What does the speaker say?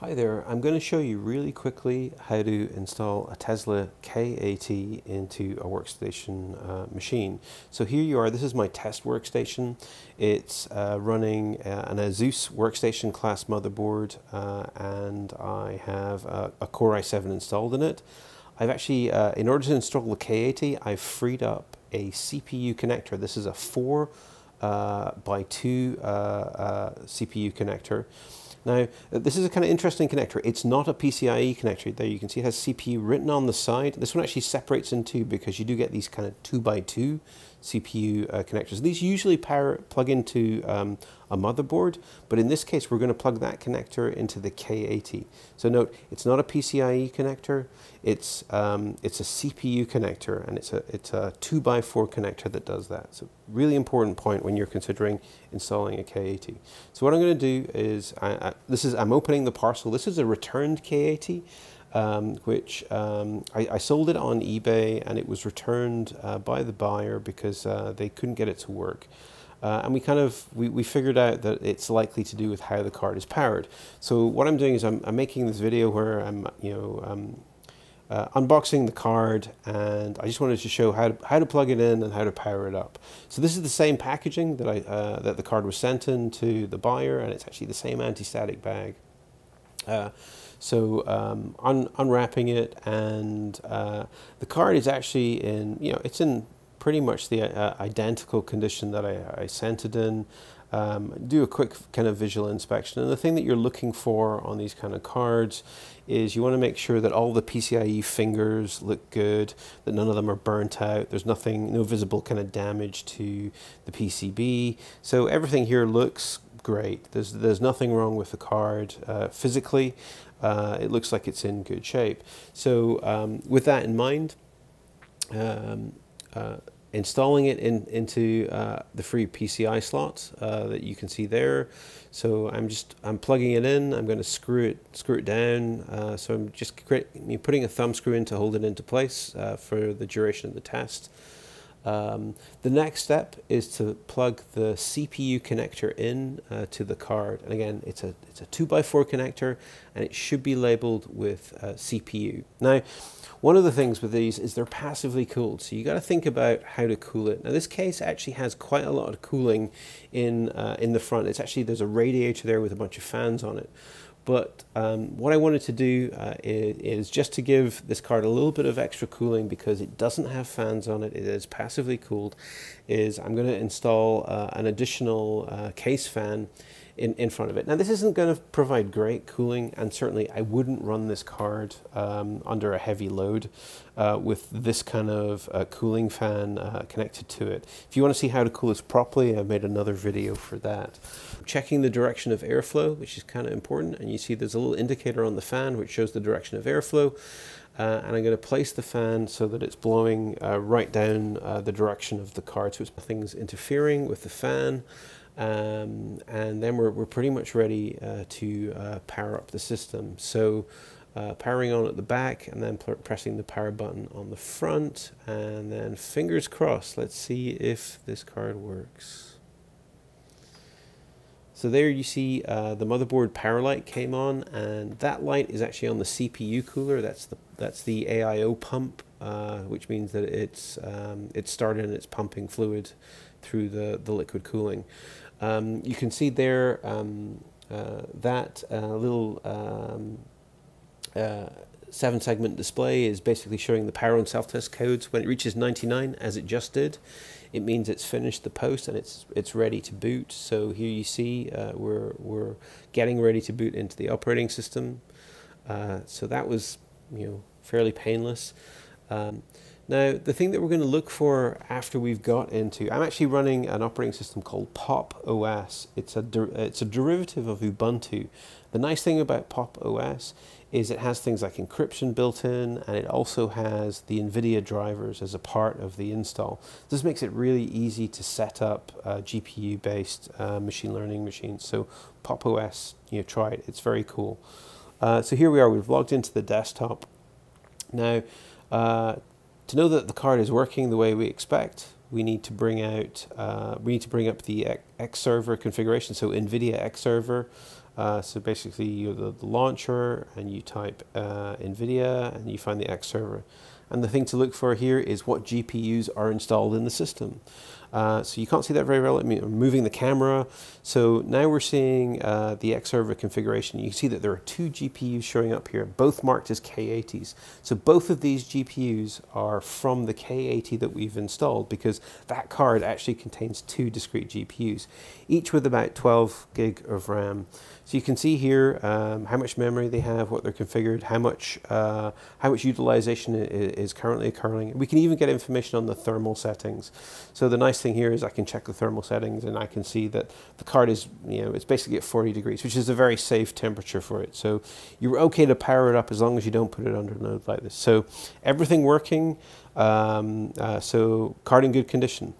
Hi there, I'm going to show you really quickly how to install a Tesla K80 into a workstation uh, machine. So here you are, this is my test workstation. It's uh, running uh, an Asus workstation class motherboard uh, and I have a, a, Core i7 installed in it. I've actually, uh, in order to install the K80, I've freed up a CPU connector. This is a 4 uh, by 2 CPU connector. Now, this is a kind of interesting connector. It's not a PCIe connector. There you can see it has CPU written on the side. This one actually separates in two because you do get these kind of two by two CPU uh, connectors. These usually power, plug into um, a motherboard, but in this case, we're going to plug that connector into the K80. So note, it's not a PCIe connector. It's um, it's a CPU connector, and it's a it's a two by four connector that does that. So really important point when you're considering installing a K80. So what I'm going to do is, I, I, this is I'm opening the parcel. This is a returned K80 um, which um, I, I, sold it on eBay and it was returned uh, by the buyer because uh, they couldn't get it to work. Uh, and we kind of we, we figured out that it's likely to do with how the card is powered. So what I'm doing is I'm, I'm making this video where I'm you know um, uh, unboxing the card and I just wanted to show how to, how to plug it in and how to power it up. So this is the same packaging that I uh, that the card was sent in to the buyer and it's actually the same anti-static bag. Uh, so um, un unwrapping it, and uh, the card is actually in, you know, it's in pretty much the uh, identical condition that I, I sent it in. Um, do a quick kind of visual inspection. And the thing that you're looking for on these kind of cards is you want to make sure that all the PCIe fingers look good, that none of them are burnt out, there's nothing, no visible kind of damage to the PCB. So everything here looks great. There's, there's nothing wrong with the card uh, physically. Uh, it looks like it's in good shape. So um, with that in mind, um, uh, installing it in, into uh, the free PCI slots uh, that you can see there. So I'm just I'm plugging it in. I'm going to screw it screw it down. Uh, so I'm just putting a thumb screw in to hold it into place for the duration of the test. Um, the next step is to plug the CPU connector in uh, to the card. And again, it's a, it's a 2x4 connector and it should be labeled with uh, CPU. Now, one of the things with these is they're passively cooled. So you got to think about how to cool it. Now this case actually has quite a lot of cooling in, uh, in the front. It's actually, there's a radiator there with a bunch of fans on it. But um, what I wanted to do uh, is, is, just to give this card a little bit of extra cooling because it doesn't have fans on it, it is passively cooled, is I'm going to install uh, an additional uh, case fan in, in front of it. Now this isn't going to provide great cooling and certainly I wouldn't run this card um, under a heavy load uh, with this kind of uh, cooling fan uh, connected to it. If you want to see how to cool this properly, I've made another video for that. Checking the direction of airflow, which is kind of important, and you see there's a little indicator on the fan which shows the direction of airflow. Uh, and I'm going to place the fan so that it's blowing uh, right down uh, the direction of the card so it's nothing's interfering with the fan um, and then we're, we're pretty much ready uh, to uh, power up the system. So uh, powering on at the back and then pressing the power button on the front and then fingers crossed, let's see if this card works. So there you see uh, the motherboard power light came on and that light is actually on the CPU cooler. That's the, that's the AIO pump, uh, which means that it's, um, it's started and it's pumping fluid through the, the liquid cooling. Um, you can see there um, uh, that uh, little um, uh, seven segment display is basically showing the power on self-test codes. When it reaches 99, as it just did, it means it's finished the post and it's it's ready to boot. So here you see uh, we're, we're getting ready to boot into the operating system. Uh, so that was you know fairly painless. Um, now, the thing that we're going to look for after we've got into, I'm actually running an operating system called Pop OS. It's a, it's a derivative of Ubuntu. The nice thing about Pop OS is it has things like encryption built in and it also has the NVIDIA drivers as a part of the install. This makes it really easy to set up uh, GPU-based uh, machine learning machines. So Pop OS, you know, try it. It's very cool. Uh, so here we are. We've logged into the desktop. Now, uh, to know that the card is working the way we expect, we need to bring out, uh, we need to bring up the X server configuration. So NVIDIA X server Uh, so basically, you the, the launcher and you type uh, NVIDIA and you find the X server. And the thing to look for here is what GPUs are installed in the system. Uh, so you can't see that very well. I mean, I'm moving the camera. So now we're seeing uh, the X server configuration. You can see that there are two GPUs showing up here, both marked as K80s. So both of these GPUs are from the K80 that we've installed because that card actually contains two discrete GPUs, each with about 12 gig of RAM. So you can see here um, how much memory they have, what they're configured, how much uh, how much utilization is currently occurring. We can even get information on the thermal settings. So the nice thing here is I can check the thermal settings and I can see that the card is, you know, it's basically at 40 degrees, which is a very safe temperature for it. So you're okay to power it up as long as you don't put it under load like this. So everything working, um, uh, so card in good condition.